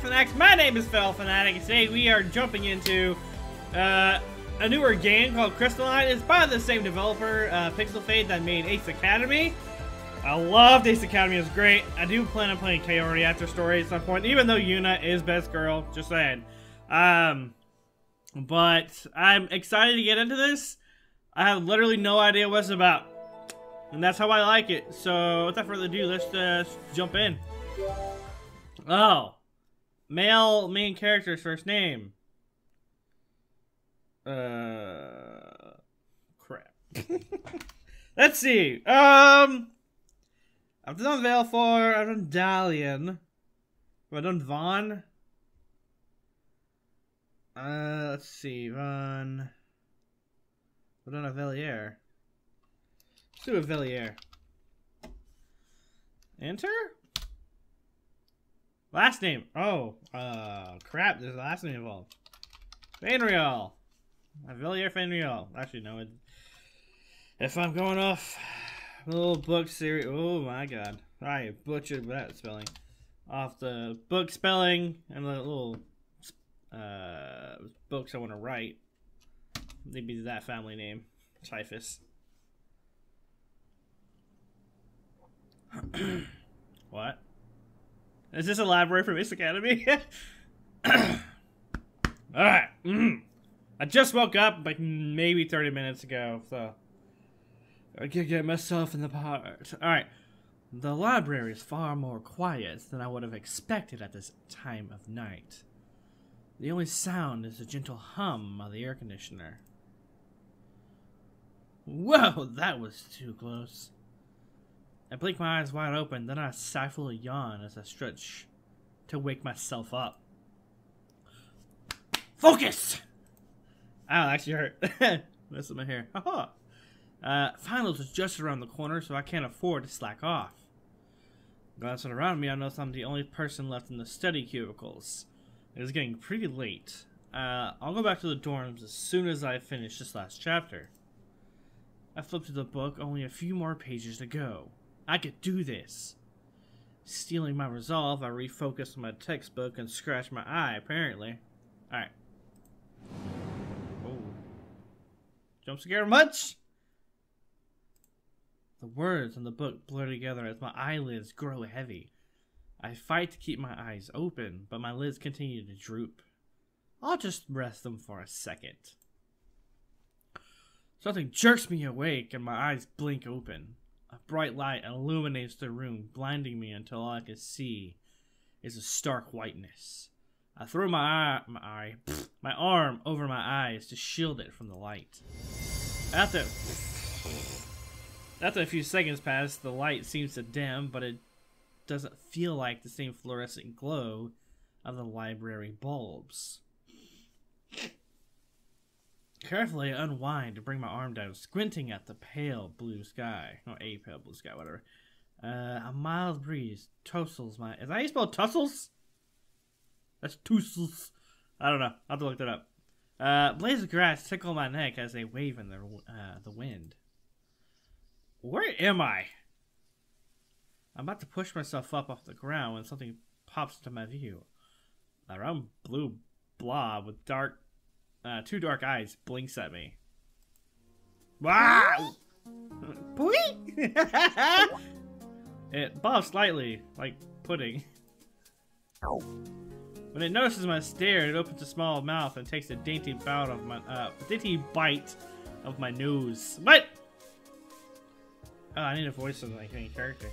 Fanatics. My name is Feral Fanatic, and today we are jumping into uh, a newer game called Crystalline. It's by the same developer, uh, Pixelfade, that made Ace Academy. I loved Ace Academy, it was great. I do plan on playing KO after Story at some point, even though Yuna is best girl, just saying. Um, but I'm excited to get into this. I have literally no idea what it's about. And that's how I like it. So, without further ado, let's just jump in. Oh. Male main character's first name. Uh. Crap. let's see. Um. I've done Valefor. I've done Dalian. Have I done Vaughn? Uh, let's see. Vaughn. I've done a Velier. Let's do a Villiers. Enter? Last name. Oh, uh, crap. There's a last name involved. Fainreal. Villiers Fainreal. Actually, no. It, if I'm going off a little book series. Oh my god. I butchered that spelling. Off the book spelling and the little uh, books I want to write. Maybe that family name. Typhus. what? Is this a library from Ace Academy? Alright. Mm. I just woke up like maybe 30 minutes ago, so I can get myself in the part. Alright. The library is far more quiet than I would have expected at this time of night. The only sound is the gentle hum of the air conditioner. Whoa, that was too close. I blink my eyes wide open, then I stifle a yawn as I stretch to wake myself up. Focus! Ow, that actually hurt. Messing my hair. Haha. Uh, finals is just around the corner, so I can't afford to slack off. Glancing around me, I notice I'm the only person left in the study cubicles. It is getting pretty late. Uh, I'll go back to the dorms as soon as I finish this last chapter. I flip to the book, only a few more pages to go. I could do this. Stealing my resolve, I refocus on my textbook and scratch my eye, apparently. Alright. Oh. Jump scare much? The words in the book blur together as my eyelids grow heavy. I fight to keep my eyes open, but my lids continue to droop. I'll just rest them for a second. Something jerks me awake and my eyes blink open. A bright light illuminates the room, blinding me until all I can see is a stark whiteness. I throw my eye, my eye, my arm over my eyes to shield it from the light. After, after a few seconds pass, the light seems to dim, but it doesn't feel like the same fluorescent glow of the library bulbs. Carefully I unwind to bring my arm down, squinting at the pale blue sky. Or a pale blue sky, whatever. Uh, a mild breeze tussles my. Is that how you spell tussles? That's tussles. I don't know. I'll have to look that up. Uh, blades of grass tickle my neck as they wave in the, uh, the wind. Where am I? I'm about to push myself up off the ground when something pops into my view. A round blue blob with dark uh, two dark eyes blinks at me. Wow! it bobs slightly, like pudding. When it notices my stare, it opens a small mouth and takes a dainty bout of my uh, dainty bite of my nose. What? Oh, I need a voice of like any character.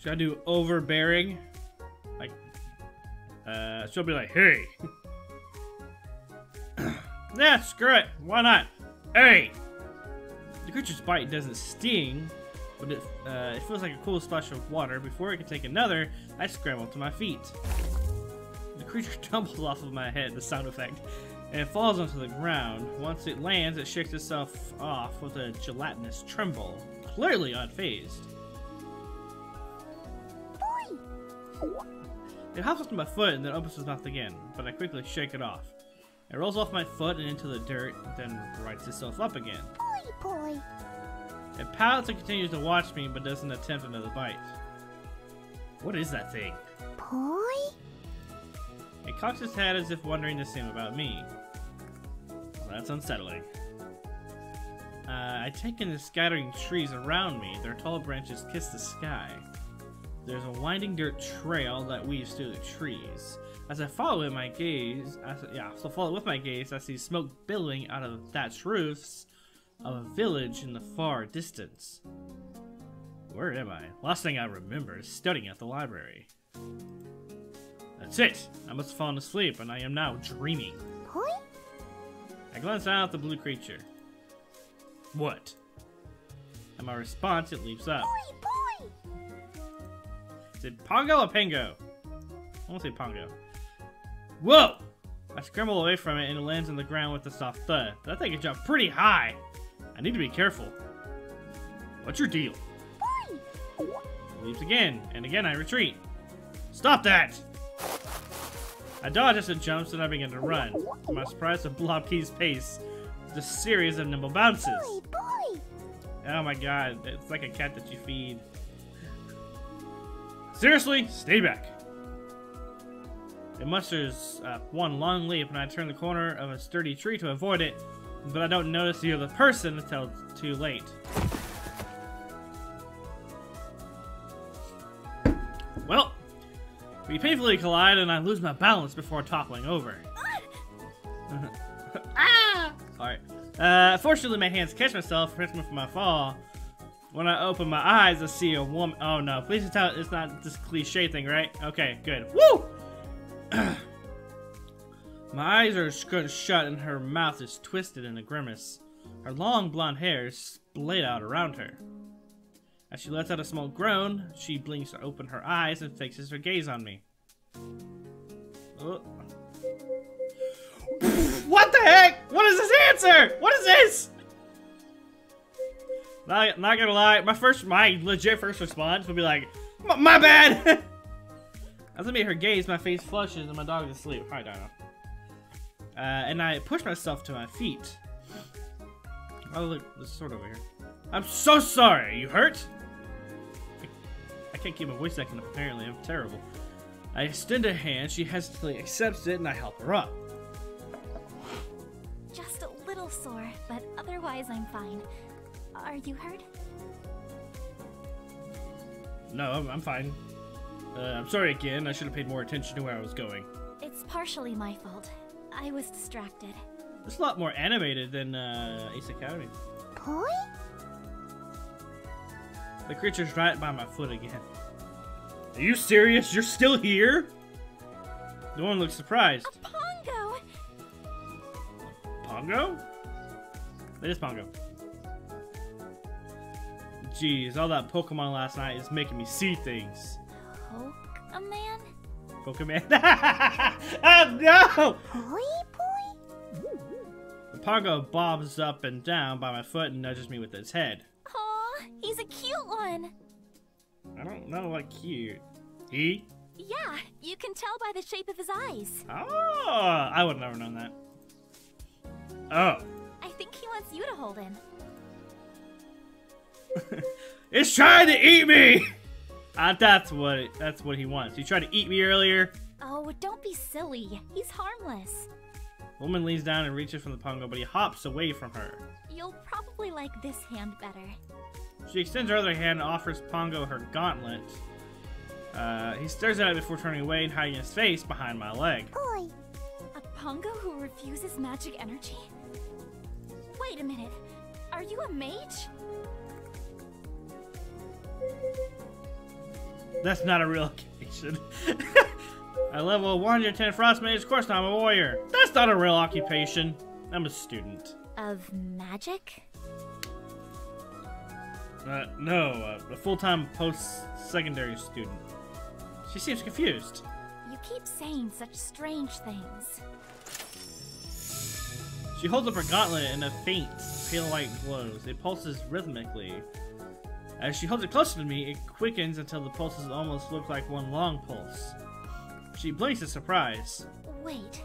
Should I do overbearing? Uh, she'll be like, hey. yeah, screw it. Why not? Hey! The creature's bite doesn't sting, but it, uh, it feels like a cool splash of water. Before it can take another, I scramble to my feet. The creature tumbles off of my head, the sound effect, and falls onto the ground. Once it lands, it shakes itself off with a gelatinous tremble, clearly unfazed. It hops onto my foot and then opens its mouth again, but I quickly shake it off. It rolls off my foot and into the dirt, then rights itself up again. Boy, boy. It pouts and continues to watch me, but doesn't attempt another bite. What is that thing? Boy? It cocks its head as if wondering the same about me. Well, that's unsettling. Uh, I take in the scattering trees around me. Their tall branches kiss the sky. There's a winding dirt trail that weaves through the trees. As I follow it, my gaze, as, yeah, so follow it with my gaze, I see smoke billowing out of the thatched roofs of a village in the far distance. Where am I? Last thing I remember is studying at the library. That's it! I must have fallen asleep, and I am now dreaming. I glance out at the blue creature. What? And my response, it leaps up. Boy, boy! Is it Pongo or Pango? I won't say Pongo. Whoa! I scramble away from it and it lands on the ground with a soft thud. That thing can jump pretty high. I need to be careful. What's your deal? Leaps again, and again I retreat. Stop that! I dodge as it jumps and I begin to run. To my surprise, the blob keeps pace with a series of nimble bounces. Boy, boy! Oh my god, it's like a cat that you feed. Seriously, stay back. It musters uh, one long leap, and I turn the corner of a sturdy tree to avoid it, but I don't notice the other person until it's too late. Well, we painfully collide, and I lose my balance before toppling over. ah! Alright. Uh, fortunately, my hands catch myself, protect me from my fall. When I open my eyes, I see a woman. Oh no, please tell it's not this cliche thing, right? Okay, good. Woo! my eyes are shut and her mouth is twisted in a grimace. Her long blonde hair is splayed out around her. As she lets out a small groan, she blinks to open her eyes and fixes her gaze on me. Oh. what the heck? What is this answer? What is this? Not, not gonna lie, my first, my legit first response would be like, my bad. As I meet her gaze, my face flushes and my dog is asleep. Hi, Dino. Uh, and I push myself to my feet. Oh, look, there's a sword over here. I'm so sorry. You hurt? I, can't keep my voice acting up, apparently. I'm terrible. I extend a hand. She hesitantly accepts it, and I help her up. Just a little sore, but otherwise I'm fine. Are you hurt? No, I'm, I'm fine. Uh, I'm sorry again. I should have paid more attention to where I was going. It's partially my fault. I was distracted. It's a lot more animated than uh, Ace Academy. Boy? The creature's right by my foot again. Are you serious? You're still here? No one looks surprised. A Pongo! Pongo? It is Pongo. Jeez, all that Pokemon last night is making me see things. Poke a man? Pokemon. oh no! Boy, boy? The Pongo bobs up and down by my foot and nudges me with its head. Aw, he's a cute one. I don't know what cute. He? Yeah, you can tell by the shape of his eyes. Oh, I would have never known that. Oh. I think he wants you to hold him. It's trying to eat me! Uh, that's what it, that's what he wants. He tried to eat me earlier. Oh, don't be silly. He's harmless. Woman leans down and reaches for the Pongo, but he hops away from her. You'll probably like this hand better. She extends her other hand and offers Pongo her gauntlet. Uh, he stares at it before turning away and hiding his face behind my leg. Boy! A Pongo who refuses magic energy? Wait a minute. Are you a mage? That's not a real occupation. I level 110 Frost Mage, of course I'm a warrior. That's not a real occupation. I'm a student. Of magic? Uh, no, uh, a full-time post-secondary student. She seems confused. You keep saying such strange things. She holds up her gauntlet and a faint, pale light glows. It pulses rhythmically. As she holds it closer to me, it quickens until the pulses almost look like one long pulse. She blinks in surprise. Wait,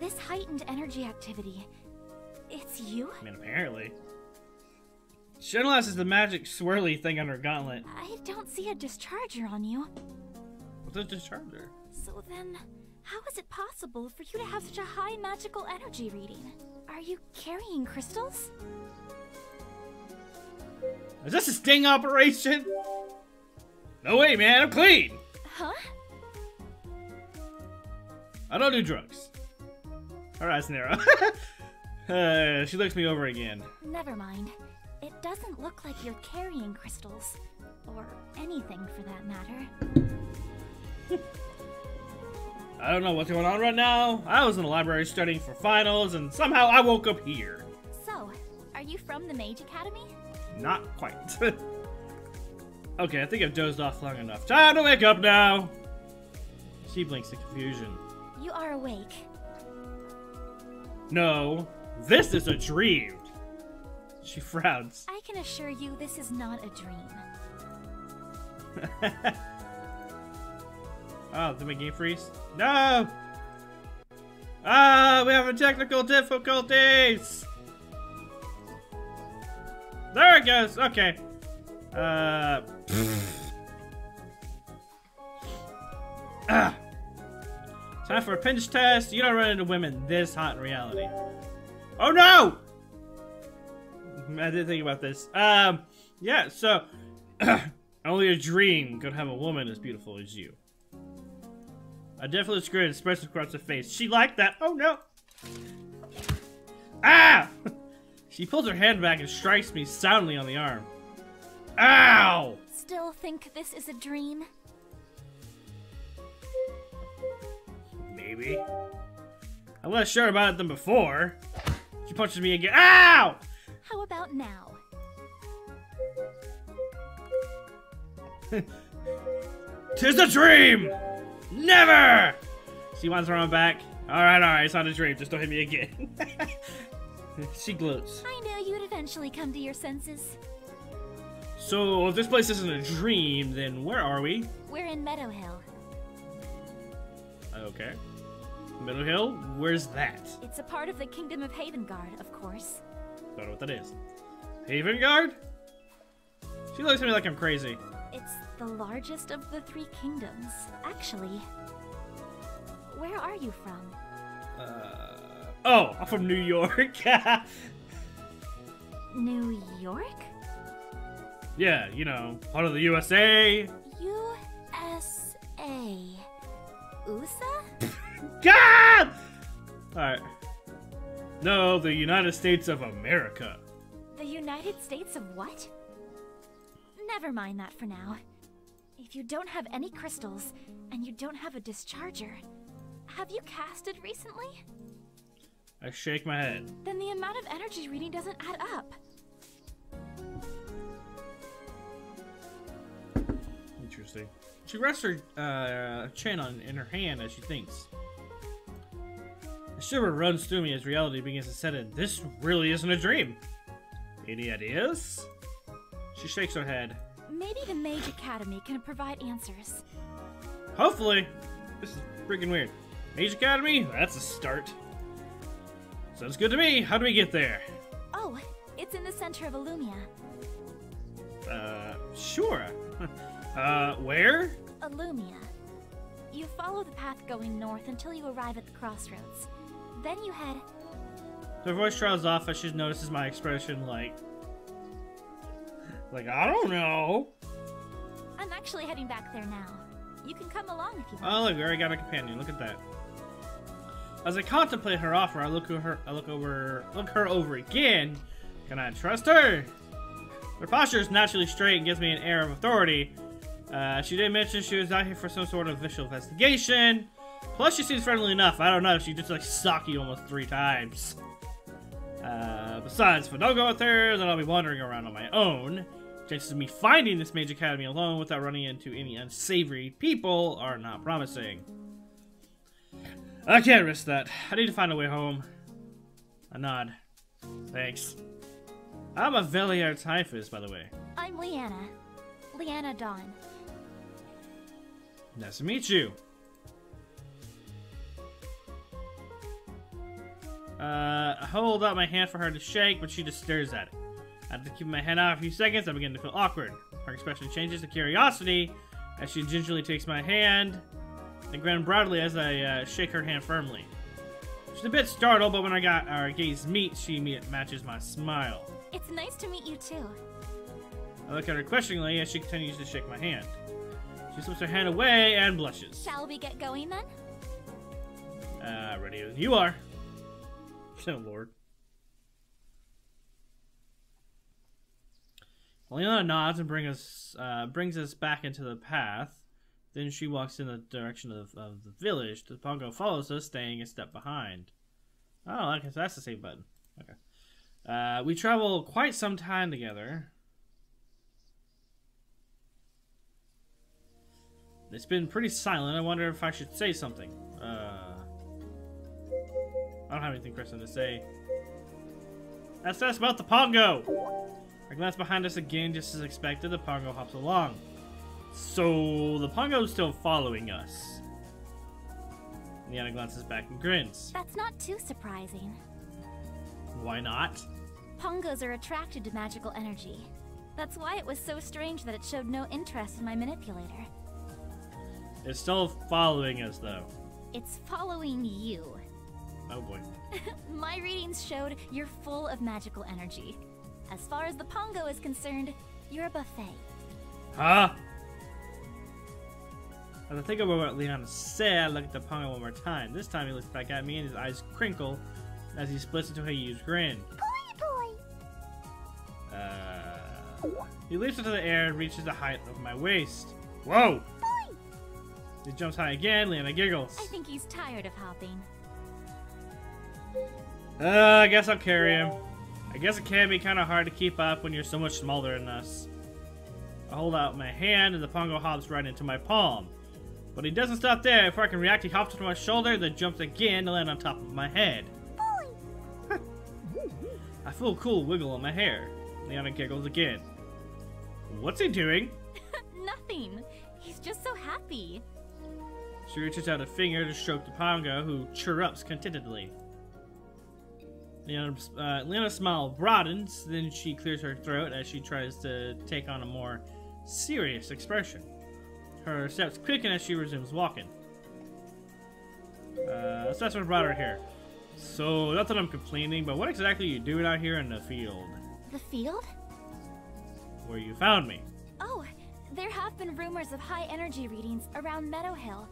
this heightened energy activity. It's you? I mean, apparently. She analyzes the magic swirly thing on her gauntlet. I don't see a discharger on you. What's a discharger. So then, how is it possible for you to have such a high magical energy reading? Are you carrying crystals? Is this a sting operation? No way, man, I'm clean! Huh? I don't do drugs. All right, eyes uh, she looks me over again. Never mind. It doesn't look like you're carrying crystals. Or anything for that matter. I don't know what's going on right now. I was in the library studying for finals, and somehow I woke up here. So, are you from the Mage Academy? Not quite. okay, I think I've dozed off long enough. Time to wake up now! She blinks in confusion. You are awake. No, this is a dream. She frowns. I can assure you this is not a dream. oh, did my game freeze? No! Ah, we have a technical difficulties! There it goes, okay. Uh... ah. Time for a pinch test. You don't run into women this hot in reality. Oh no! I didn't think about this. Um, yeah, so... only a dream could have a woman as beautiful as you. A deathless grin spreads across her face. She liked that. Oh no! Ah! she pulls her head back and strikes me soundly on the arm. Ow! Still think this is a dream? Maybe. I'm less sure about it than before. She punches me again. Ow! How about now? Tis a dream! Never! She wants her own back. Alright, alright, it's not a dream. Just don't hit me again. she gloats. I knew you'd eventually come to your senses. So, if this place isn't a dream, then where are we? We're in Meadow Hill. Okay. Middle Hill? Where's that? It's a part of the Kingdom of Havengard, of course. Don't know what that is. Havengard? She looks at me like I'm crazy. It's the largest of the three kingdoms. Actually, where are you from? Uh, oh, I'm from New York. New York? yeah, you know, part of the USA. USA. USA? God! Alright. No, the United States of America. The United States of what? Never mind that for now. If you don't have any crystals, and you don't have a discharger, have you casted recently? I shake my head. Then the amount of energy reading doesn't add up. Interesting. She rests her uh, chin on in her hand as she thinks. A shiver runs through me as reality begins to set in. This really isn't a dream. Any ideas? She shakes her head. Maybe the Mage Academy can provide answers. Hopefully. This is freaking weird. Mage Academy? That's a start. Sounds good to me. How do we get there? Oh, it's in the center of Illumia. Uh, sure. uh, where? Illumia. You follow the path going north until you arrive at the crossroads. Then you head. Her voice trails off as she notices my expression like... Like, I don't know. I'm actually heading back there now. You can come along if you want. Oh, look, we already got a companion. Look at that. As I contemplate her offer, I look her. I look over. Look her over again. Can I trust her? Her posture is naturally straight and gives me an air of authority. Uh, she did mention she was out here for some sort of official investigation. Plus, she seems friendly enough. I don't know if she just like Saki almost three times. Uh, besides, if I don't go with her, then I'll be wandering around on my own. Chances of me finding this Mage Academy alone without running into any unsavory people are not promising. I can't risk that. I need to find a way home. A nod. Thanks. I'm a Veliar Typhus, by the way. I'm Leanna. Leanna Dawn. Nice to meet you. Uh, I hold out my hand for her to shake, but she just stares at it. After keeping my hand out a few seconds, I begin to feel awkward. Her expression changes to curiosity as she gingerly takes my hand and grin broadly as I uh, shake her hand firmly. She's a bit startled, but when I got our gaze meet, she matches my smile. It's nice to meet you too. I look at her questioningly as she continues to shake my hand. She slips her hand away and blushes. Shall we get going then? Uh, ready as you are. Oh, Lord. Leona nods and bring us, uh, brings us back into the path. Then she walks in the direction of, of the village. The Pongo follows us, staying a step behind. Oh, okay, so that's the same button. Okay. Uh, we travel quite some time together. It's been pretty silent. I wonder if I should say something. Uh, I don't have anything Kristen to say. That's us about the Pongo! I glance behind us again, just as expected. The Pongo hops along. So, the Pongo's still following us. Leona glances back and grins. That's not too surprising. Why not? Pongos are attracted to magical energy. That's why it was so strange that it showed no interest in my manipulator. It's still following us, though. It's following you. Oh boy. my readings showed you're full of magical energy. As far as the Pongo is concerned, you're a buffet. Huh? As I think about what Leona said, I look at the Pongo one more time. This time he looks back at me and his eyes crinkle as he splits into a huge grin. Uh, he leaps into the air and reaches the height of my waist. Whoa! He jumps high again, Leona giggles. I think he's tired of hopping. Uh, I guess I'll carry him. I guess it can be kind of hard to keep up when you're so much smaller than us. I hold out my hand and the Pongo hops right into my palm. But he doesn't stop there. Before I can react, he hops to my shoulder, then jumps again to land on top of my head. I feel a cool wiggle on my hair. Leona giggles again. What's he doing? Nothing. He's just so happy. She reaches out a finger to stroke the Pongo, who chirrups contentedly. Uh, Leona's smile broadens, then she clears her throat as she tries to take on a more serious expression. Her steps quicken as she resumes walking. Uh, so that's what brought her here. So, not that I'm complaining, but what exactly are you doing out here in the field? The field? Where you found me. Oh, there have been rumors of high energy readings around Meadow Hill,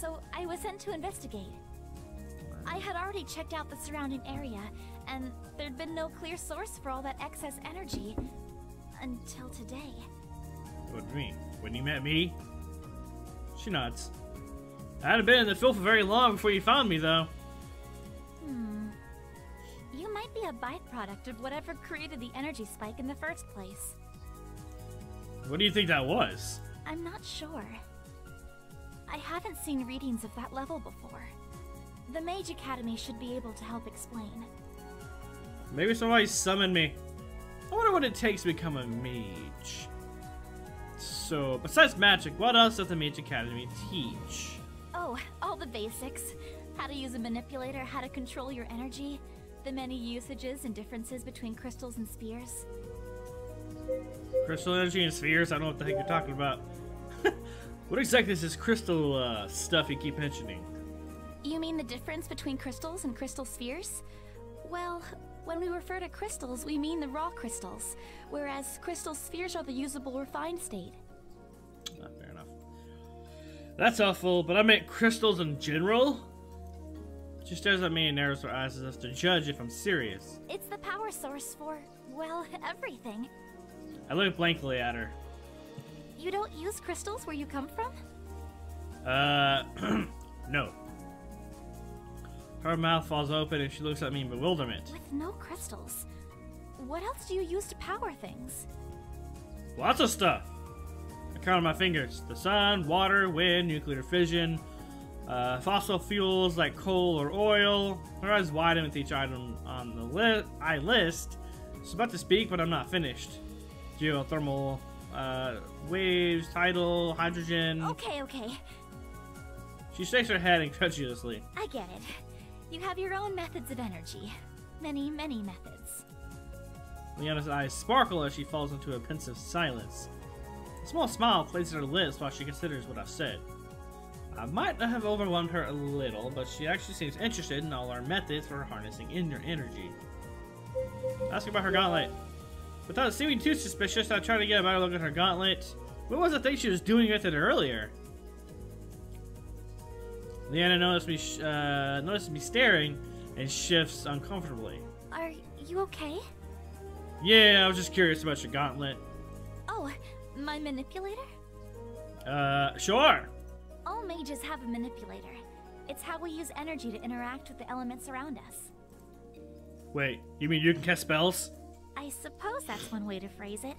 so I was sent to investigate. I had already checked out the surrounding area, and there'd been no clear source for all that excess energy until today. What do you mean? When you met me? She nods. I hadn't been in the field for very long before you found me, though. Hmm. You might be a byproduct of whatever created the energy spike in the first place. What do you think that was? I'm not sure. I haven't seen readings of that level before. The Mage Academy should be able to help explain. Maybe somebody summoned me. I wonder what it takes to become a mage. So, besides magic, what else does the Mage Academy teach? Oh, all the basics. How to use a manipulator, how to control your energy, the many usages and differences between crystals and spheres. Crystal energy and spheres? I don't know what the heck you're talking about. what exactly is this crystal uh, stuff you keep mentioning? You mean the difference between crystals and crystal spheres? Well, when we refer to crystals, we mean the raw crystals, whereas crystal spheres are the usable refined state. Ah, fair enough. That's helpful, but I meant crystals in general? She stares at me and narrows her eyes as if to judge if I'm serious. It's the power source for, well, everything. I look blankly at her. You don't use crystals where you come from? Uh, no. Her mouth falls open and she looks at me in bewilderment. With no crystals, what else do you use to power things? Lots of stuff. Count on my fingers. The sun, water, wind, nuclear fission, uh, fossil fuels like coal or oil. Her eyes widen with each item on the li I list. She's about to speak, but I'm not finished. Geothermal, uh, waves, tidal, hydrogen. Okay, okay. She shakes her head incredulously. I get it. You have your own methods of energy. Many, many methods. Leona's eyes sparkle as she falls into a pensive silence. A small smile plays her lips while she considers what I've said. I might have overwhelmed her a little, but she actually seems interested in all our methods for harnessing inner energy. Ask about her gauntlet. Without seeming too suspicious, I tried to get a better look at her gauntlet. What was the thing she was doing with it earlier? Leanna noticed me, uh, noticed me staring and shifts uncomfortably. Are you okay? Yeah, I was just curious about your gauntlet. Oh, my manipulator? Uh, sure. All mages have a manipulator. It's how we use energy to interact with the elements around us. Wait, you mean you can cast spells? I suppose that's one way to phrase it.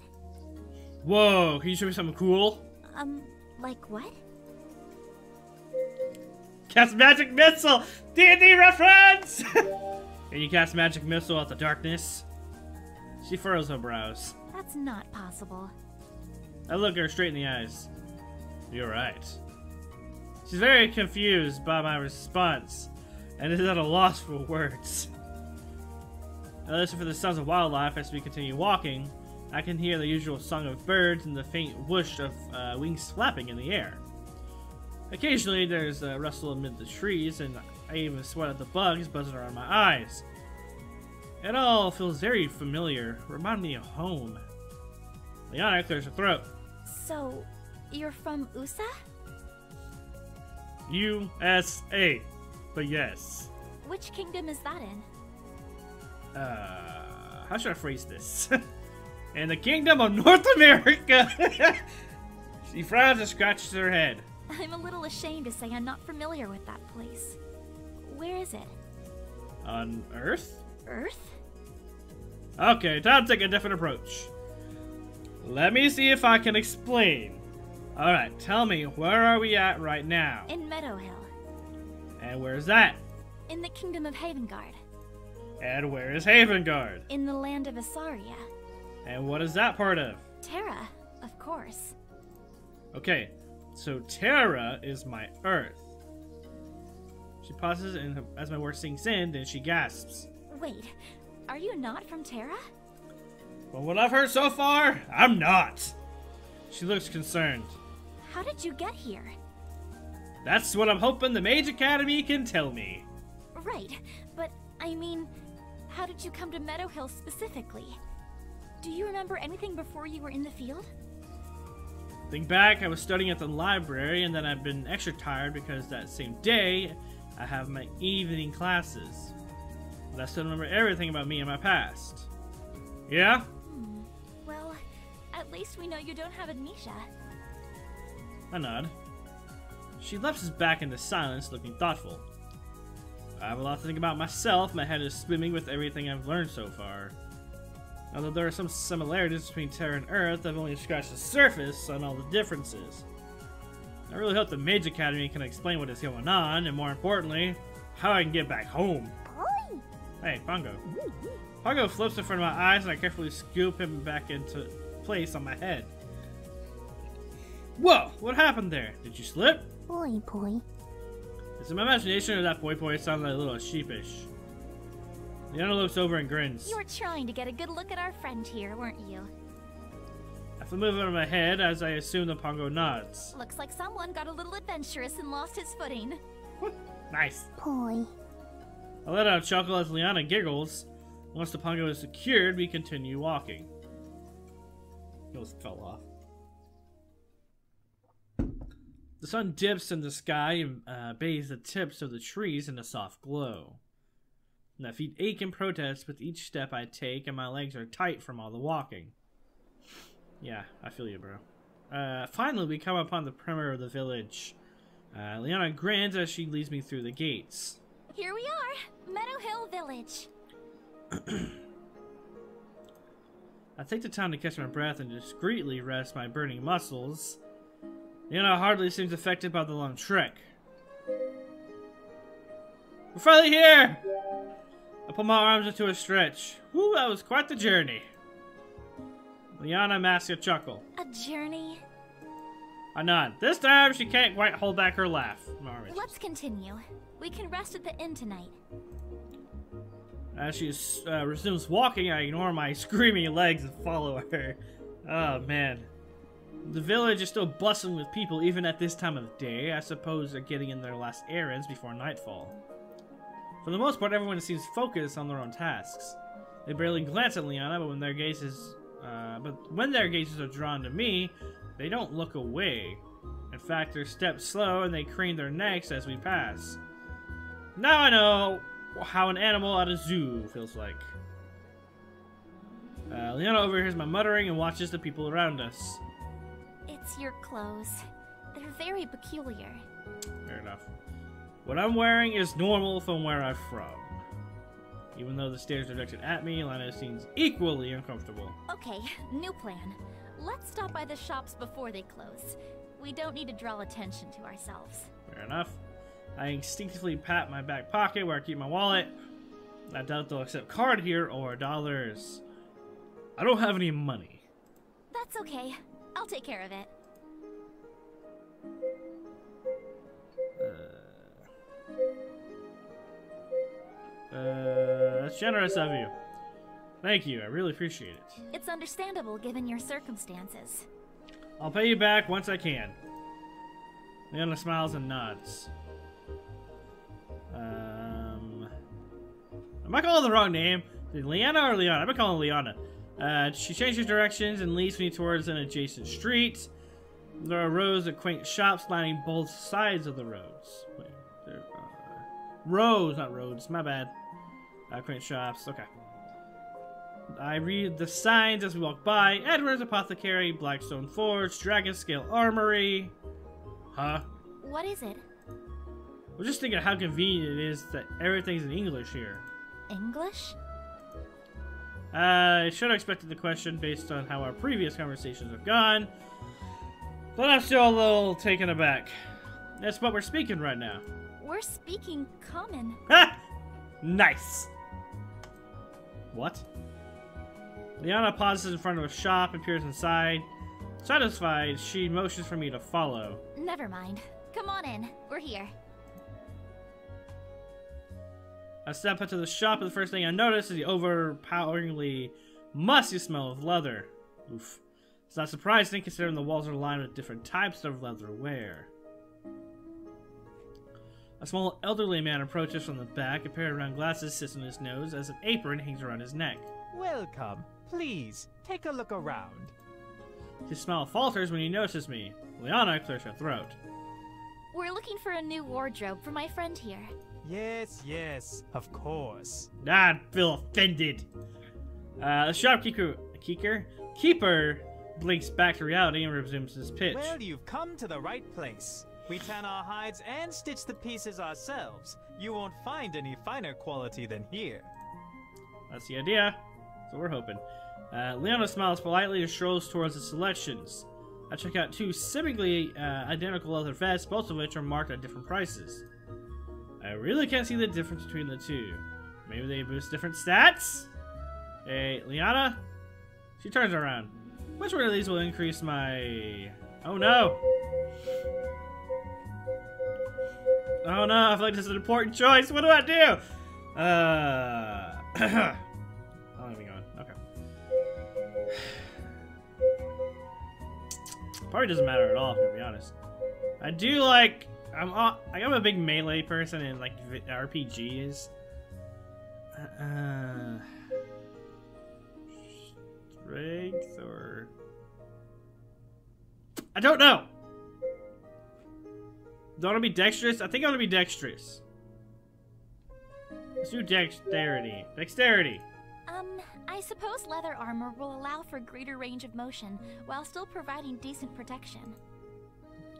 Whoa, can you show me something cool? Um, like what? Cast magic missile! D&D reference! can you cast magic missile out the darkness? She furrows her brows. That's not possible. I look her straight in the eyes. You're right. She's very confused by my response, and is at a loss for words. I listen for the sounds of wildlife as we continue walking. I can hear the usual song of birds and the faint whoosh of uh, wings flapping in the air. Occasionally, there's a rustle amid the trees, and I even sweat at the bugs buzzing around my eyes. It all feels very familiar, remind me of home. Liana clears her throat. So, you're from USA? USA. But yes. Which kingdom is that in? Uh, how should I phrase this? in the kingdom of North America. she frowns and scratches her head. I'm a little ashamed to say I'm not familiar with that place. Where is it? On Earth? Earth? Okay, time to take a different approach. Let me see if I can explain. Alright, tell me, where are we at right now? In Meadowhill. And where's that? In the kingdom of Havengard. And where is Havengard? In the land of Asaria. And what is that part of? Terra, of course. Okay, so Terra is my Earth. She pauses and as my word sinks in, then she gasps. Wait, are you not from Terra? From what I've heard so far, I'm not. She looks concerned. How did you get here? That's what I'm hoping the Mage Academy can tell me. Right, but I mean, how did you come to Meadowhill specifically? Do you remember anything before you were in the field? Think back, I was studying at the library, and then I've been extra tired because that same day I have my evening classes. But I still remember everything about me and my past. Yeah? At least we know you don't have amnesia. I nod. She lapses back into silence, looking thoughtful. I have a lot to think about myself. My head is swimming with everything I've learned so far. Although there are some similarities between Terra and Earth, I've only scratched the surface on all the differences. I really hope the Mage Academy can explain what is going on, and more importantly, how I can get back home. Hey, Pongo. Pongo flips in front of my eyes, and I carefully scoop him back into place on my head. Whoa! What happened there? Did you slip? Boy, boy. Is it my imagination or that boy boy sounded a little sheepish? Leona looks over and grins. You were trying to get a good look at our friend here, weren't you? I flip over my head as I assume the Pongo nods. Looks like someone got a little adventurous and lost his footing. Nice. Boy. I let out a chuckle as Liana giggles. Once the Pongo is secured, we continue walking. It almost fell off. The sun dips in the sky and uh, bathes the tips of the trees in a soft glow. My feet ache in protest with each step I take, and my legs are tight from all the walking. Yeah, I feel you, bro. Uh, finally, we come upon the perimeter of the village. Uh, Liana grins as she leads me through the gates. Here we are, Meadow Hill Village. I take the time to catch my breath and discreetly rest my burning muscles. Liana hardly seems affected by the long trek. We're finally here! I pull my arms into a stretch. Whew, that was quite the journey. Liana masks a chuckle. A journey. I nod. This time she can't quite hold back her laugh. Let's continue. We can rest at the inn tonight. As she uh, resumes walking, I ignore my screaming legs and follow her. Oh man. The village is still bustling with people even at this time of the day. I suppose they're getting in their last errands before nightfall. For the most part, everyone seems focused on their own tasks. They barely glance at Liana, but when their gazes, uh, but when their gazes are drawn to me, they don't look away. In fact, their steps slow and they crane their necks as we pass. Now I know how an animal at a zoo feels like. Uh, Liana overhears my muttering and watches the people around us. It's your clothes. They're very peculiar. Fair enough. What I'm wearing is normal from where I'm from. Even though the stairs are directed at me, Lana seems equally uncomfortable. Okay, new plan. Let's stop by the shops before they close. We don't need to draw attention to ourselves. Fair enough. I instinctively pat my back pocket where I keep my wallet. I doubt they'll accept card here or dollars. I don't have any money. That's okay. I'll take care of it. Uh, that's generous of you. Thank you, I really appreciate it. It's understandable given your circumstances. I'll pay you back once I can. Leona smiles and nods. Um, am I calling the wrong name? Liana or Liana? I've been calling Liana. Uh, she changes directions and leads me towards an adjacent street. There are rows of quaint shops lining both sides of the roads. Wait, there are rows, not roads. My bad. Uh, quaint shops. Okay. I read the signs as we walk by. Edward's Apothecary, Blackstone Forge, Dragon Scale Armory. Huh? What is it? I was just thinking how convenient it is that everything's in English here. English? Uh, I should have expected the question based on how our previous conversations have gone. But I'm still a little taken aback. That's what we're speaking right now. We're speaking common. Ha! Nice! What? Liana pauses in front of a shop and peers inside. Satisfied, she motions for me to follow. Never mind. Come on in. We're here. I step into the shop and the first thing I notice is the overpoweringly musty smell of leather. Oof. It's not surprising considering the walls are lined with different types of leatherware. A small elderly man approaches from the back. A pair of round glasses sits on his nose as an apron hangs around his neck. Welcome. Please, take a look around. His smile falters when he notices me. Liana clears her throat. We're looking for a new wardrobe for my friend here. Yes, yes, of course. Ah, I feel offended. Uh, the shopkeeper, keeper, keeper blinks back to reality and resumes his pitch. Well, you've come to the right place. We tan our hides and stitch the pieces ourselves. You won't find any finer quality than here. That's the idea. So we're hoping. Uh, Leona smiles politely and strolls towards the selections. I check out two seemingly uh, identical leather vests, both of which are marked at different prices. I really can't see the difference between the two. Maybe they boost different stats? Hey, Liana? She turns around. Which one of these will increase my... Oh no! Oh no, I feel like this is an important choice. What do I do? Uh... I'm not even going. Okay. Probably doesn't matter at all, to be honest. I do like I'm uh, I'm a big melee person in like RPGs. Uh, strength or I don't know. Do I want to be dexterous? I think I want to be dexterous. Let's do dexterity. Dexterity. Um, I suppose leather armor will allow for greater range of motion while still providing decent protection.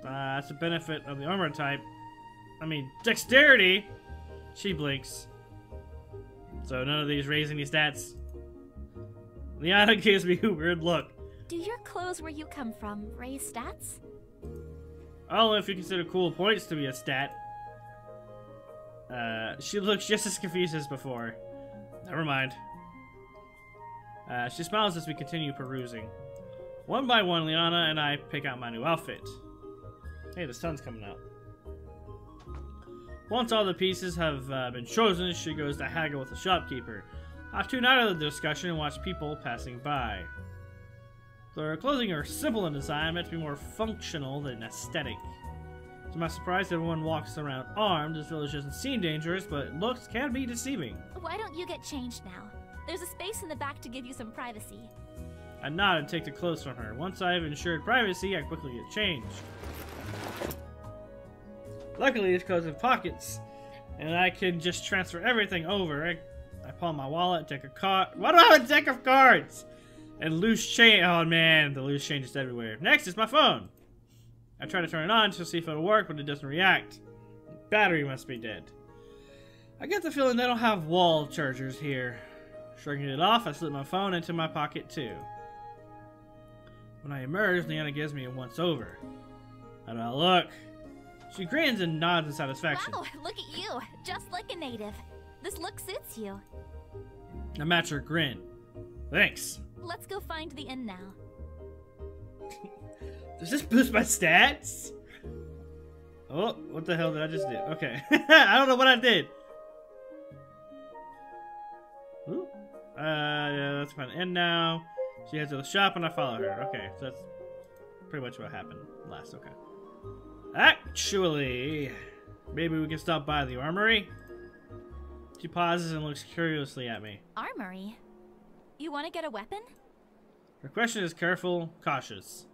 Uh, that's a benefit of the armor type. I mean, dexterity! She blinks. So none of these raise any stats. Liana gives me a weird look. Do your clothes where you come from raise stats? I don't know if you consider cool points to be a stat. Uh, she looks just as confused as before. Never mind. Uh, she smiles as we continue perusing. One by one, Liana and I pick out my new outfit. Hey, the sun's coming out. Once all the pieces have uh, been chosen, she goes to haggle with the shopkeeper. I tune out of the discussion and watch people passing by. Their clothing are simple in design, meant to be more functional than aesthetic. To my surprise, everyone walks around armed. This village doesn't seem dangerous, but looks can be deceiving. Why don't you get changed now? There's a space in the back to give you some privacy. I nod and take the clothes from her. Once I have ensured privacy, I quickly get changed. Luckily, these clothes have pockets, and I can just transfer everything over. I, I pull my wallet, deck of cards. Why do I have a deck of cards? And loose chain. Oh man, the loose chain is everywhere. Next is my phone. I try to turn it on to see if it'll work, but it doesn't react. Battery must be dead. I get the feeling they don't have wall chargers here. Shrugging it off, I slip my phone into my pocket too. When I emerge, Liana gives me a once over. How look? She grins and nods in satisfaction. Wow, look at you, just like a native. This look suits you. I match her grin. Thanks. Let's go find the inn now. Does this boost my stats? Oh, what the hell did I just do? Okay. I don't know what I did. Ooh. Uh, yeah, that's fine. And now, she heads to the shop and I follow her. Okay, so that's pretty much what happened last. Okay. Actually, maybe we can stop by the armory? She pauses and looks curiously at me. Armory? You want to get a weapon? Her question is careful, cautious.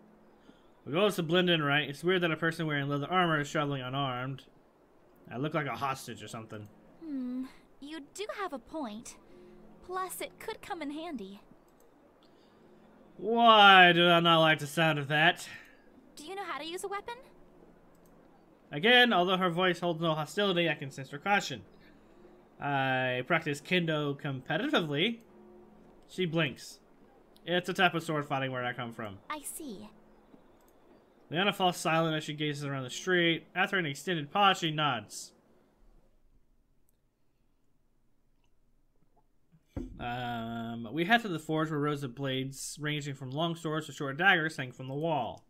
The goal is to blend in right. It's weird that a person wearing leather armor is traveling unarmed. I look like a hostage or something. Hmm, you do have a point. Plus, it could come in handy. Why do I not like the sound of that? Do you know how to use a weapon? Again, although her voice holds no hostility, I can sense her caution. I practice kendo competitively. She blinks. It's a type of sword fighting where I come from. I see. Liana falls silent as she gazes around the street. After an extended pause, she nods. Um, we head to the forge where rows of blades, ranging from long swords to short daggers, hang from the wall.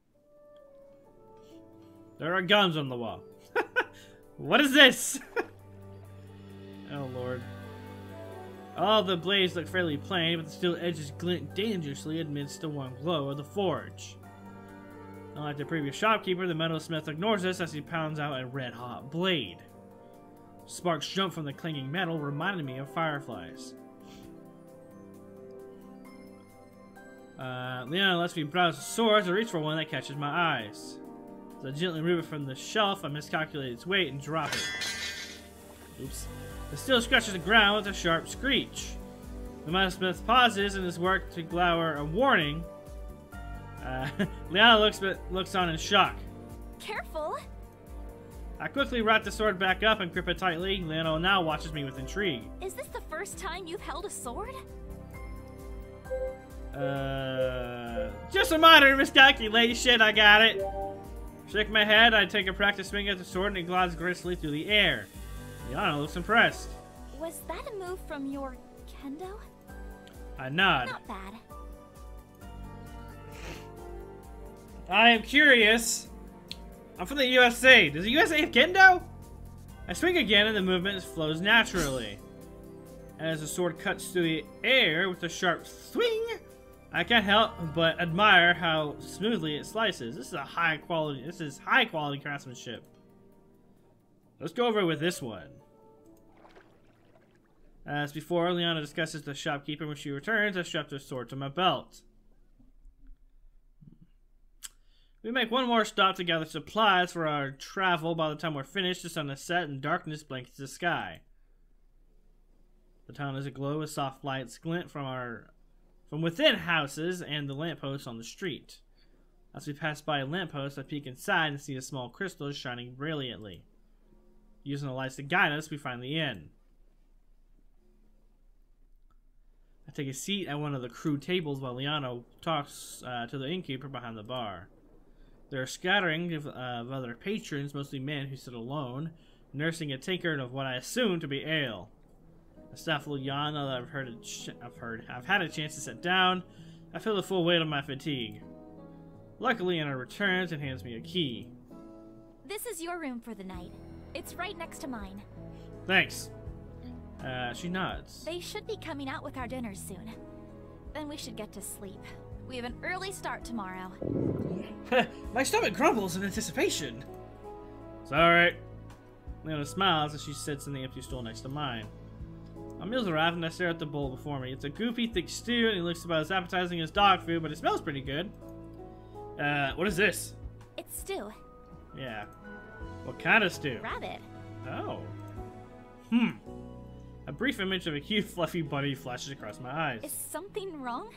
There are guns on the wall. what is this? oh lord. All the blades look fairly plain, but the steel edges glint dangerously amidst the warm glow of the forge. Unlike the previous shopkeeper, the metalsmith ignores us as he pounds out a red-hot blade. Sparks jump from the clinging metal, reminding me of fireflies. Uh, Liana lets me browse the swords and reach for one that catches my eyes. As I gently remove it from the shelf, I miscalculate its weight and drop it. Oops. The steel scratches the ground with a sharp screech. The metalsmith pauses in his work to glower a warning. Uh, Liana looks, but looks on in shock. Careful! I quickly wrap the sword back up and grip it tightly. Liana now watches me with intrigue. Is this the first time you've held a sword? Uh, just a minor miscalculation. I got it. Shake my head. I take a practice swing at the sword, and it glides gracefully through the air. Liana looks impressed. Was that a move from your kendo? I nod. Not bad. I am curious. I'm from the USA. Does the USA have kendo? I swing again, and the movement flows naturally. As the sword cuts through the air with a sharp swing, I can't help but admire how smoothly it slices. This is a high quality. This is high quality craftsmanship. Let's go over with this one. As before, Liana discusses the shopkeeper when she returns. I strap the sword to my belt. We make one more stop to gather supplies for our travel. By the time we're finished, the sun is set and darkness blankets the sky. The town is aglow with soft lights glint from our from within houses and the lampposts on the street. As we pass by a lamppost, I peek inside and see a small crystal shining brilliantly. Using the lights to guide us, we find the inn. I take a seat at one of the crew tables while Liana talks uh, to the innkeeper behind the bar. There are scattering of, uh, of other patrons, mostly men who sit alone, nursing a tankard of what I assume to be ale. A staff yawn I've heard, I've heard, I've had a chance to sit down. I feel the full weight of my fatigue. Luckily, Anna returns and hands me a key. This is your room for the night. It's right next to mine. Thanks. Uh, she nods. They should be coming out with our dinners soon. Then we should get to sleep. We have an early start tomorrow. My stomach grumbles in anticipation. It's alright. Liana smiles as she sits in the empty stool next to mine. My meals arrive and I stare at the bowl before me. It's a goofy, thick stew and it looks about as appetizing as dog food, but it smells pretty good. Uh, what is this? It's stew. Yeah. What kind of stew? Rabbit. Oh. Hmm. A brief image of a cute, fluffy bunny flashes across my eyes. Is something wrong?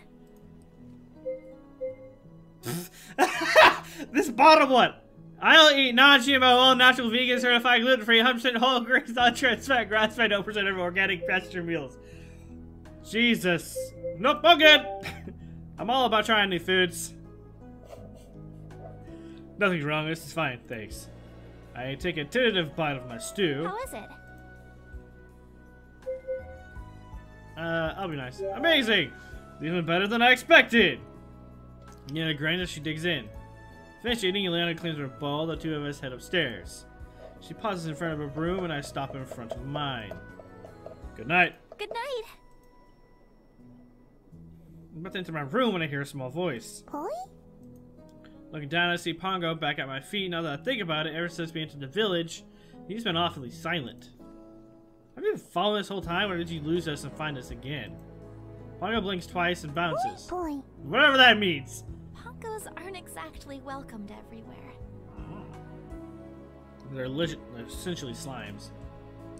this bottom one! I'll eat non-GMO, all natural, vegan, certified, gluten-free, 100% whole grains, non-trans fat, grass-fed, 0% of organic pasture meals. Jesus. Nope, I'm good. I'm all about trying new foods. Nothing's wrong, this is fine, thanks. I take a tentative bite of my stew. How is it? Uh, I'll be nice. Amazing! Even better than I expected! Yeah, as she digs in. Finished eating, Liana cleans her bowl. The two of us head upstairs. She pauses in front of a room, and I stop in front of mine. Good night. Good night. I'm about to enter my room when I hear a small voice. Boy? Looking down, I see Pongo back at my feet. Now that I think about it, ever since we entered the village, he's been awfully silent. Have you been following this whole time, or did you lose us and find us again? Pongo blinks twice and bounces. Boy. Whatever that means. Aren't exactly welcomed everywhere. They're, leg- they're essentially slimes.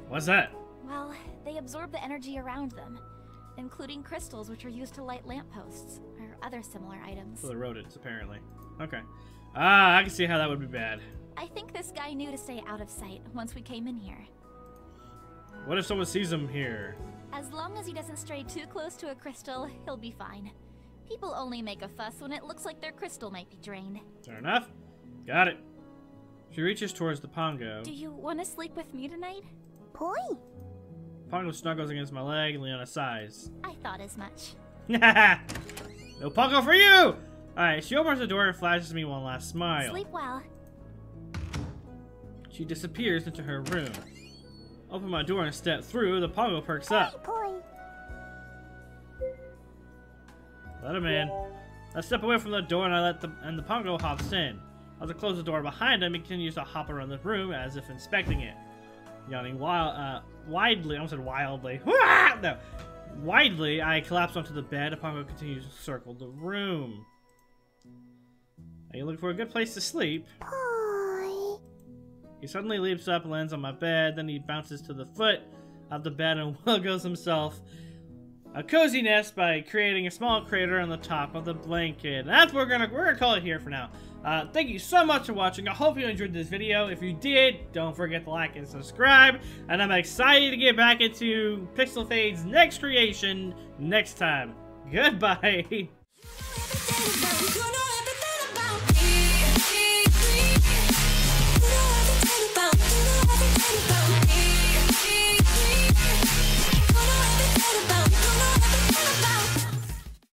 What's that? Well, they absorb the energy around them, including crystals which are used to light lampposts or other similar items. For the rodents, apparently. Okay. Ah, I can see how that would be bad. I think this guy knew to stay out of sight once we came in here. What if someone sees him here? As long as he doesn't stray too close to a crystal, he'll be fine. People only make a fuss when it looks like their crystal might be drained. Fair enough. Got it. She reaches towards the Pongo. Do you want to sleep with me tonight? Boy? Pongo snuggles against my leg and Liana sighs. I thought as much. no Pongo for you! Alright, she opens the door and flashes me one last smile. Sleep well. She disappears into her room. Open my door and step through, the Pongo perks up. Boy? Let him in. I step away from the door and I let the and the Pongo hops in. As I close the door behind him, he continues to hop around the room as if inspecting it. Yawning wild, uh, widely, I almost said wildly. no. Widely, I collapse onto the bed. The Pongo continues to circle the room. Are you looking for a good place to sleep? He suddenly leaps up and lands on my bed, then he bounces to the foot of the bed and wiggles himself a cozy nest by creating a small crater on the top of the blanket. And That's what we're gonna we're gonna call it here for now. Uh, thank you so much for watching. I hope you enjoyed this video. If you did, don't forget to like and subscribe. And I'm excited to get back into Pixelfade's next creation next time. Goodbye.